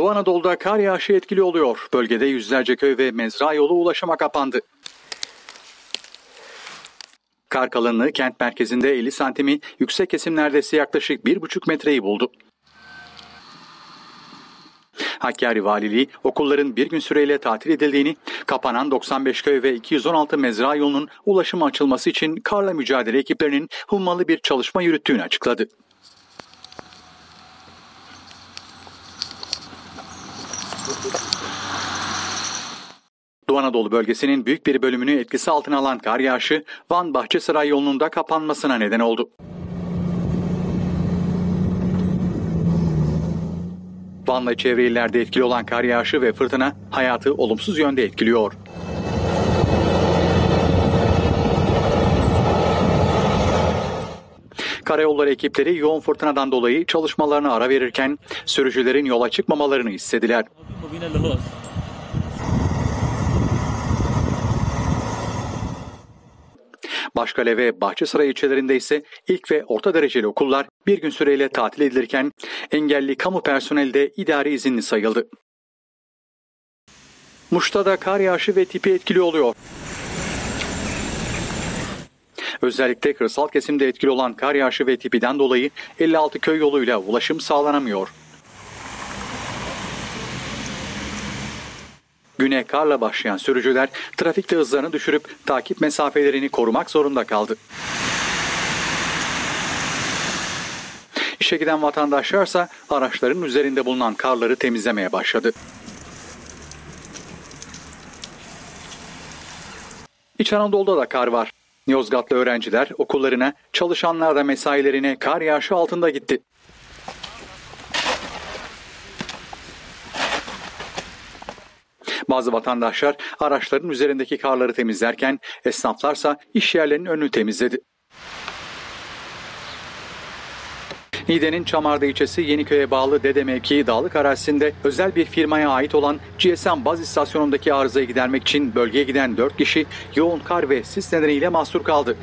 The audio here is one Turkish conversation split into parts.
Doğu Anadolu'da kar yağışı etkili oluyor. Bölgede yüzlerce köy ve mezra yolu ulaşıma kapandı. Kar kalınlığı kent merkezinde 50 santimi, yüksek kesimlerde ise yaklaşık 1,5 metreyi buldu. Hakkari Valiliği okulların bir gün süreyle tatil edildiğini, kapanan 95 köy ve 216 mezra yolunun ulaşıma açılması için karla mücadele ekiplerinin hummalı bir çalışma yürüttüğünü açıkladı. Doğu Anadolu bölgesinin büyük bir bölümünü etkisi altına alan kar yağışı Van Bahçesaray yolunun da kapanmasına neden oldu. Van'la çevre illerde etkili olan kar yağışı ve fırtına hayatı olumsuz yönde etkiliyor. Karayolları ekipleri yoğun fırtınadan dolayı çalışmalarına ara verirken sürücülerin yola çıkmamalarını istediler. Başkale ve Bahçesaray ilçelerinde ise ilk ve orta dereceli okullar bir gün süreyle tatil edilirken engelli kamu personeli de idari izinli sayıldı. Muş'ta da kar yağışı ve tipi etkili oluyor. Özellikle kırsal kesimde etkili olan kar yağışı ve tipiden dolayı 56 köy yoluyla ulaşım sağlanamıyor. Güne karla başlayan sürücüler trafikte hızlarını düşürüp takip mesafelerini korumak zorunda kaldı. İşe giden vatandaşlarsa araçların üzerinde bulunan karları temizlemeye başladı. İç Anadolu'da da kar var. Yozgatlı öğrenciler okullarına, çalışanlar da mesailerine kar yağışı altında gitti. Bazı vatandaşlar araçların üzerindeki karları temizlerken esnaflarsa iş yerlerinin önünü temizledi. Niğde'nin Çamarda ilçesi Yeniköy'e bağlı Dede mevkii dağlık arazisinde özel bir firmaya ait olan GSM baz istasyonundaki arızayı gidermek için bölgeye giden 4 kişi yoğun kar ve sis nedeniyle mahsur kaldı.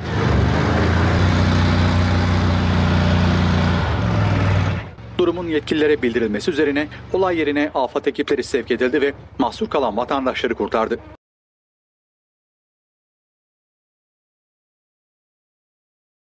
Durumun yetkililere bildirilmesi üzerine olay yerine afet ekipleri sevk edildi ve mahsur kalan vatandaşları kurtardı.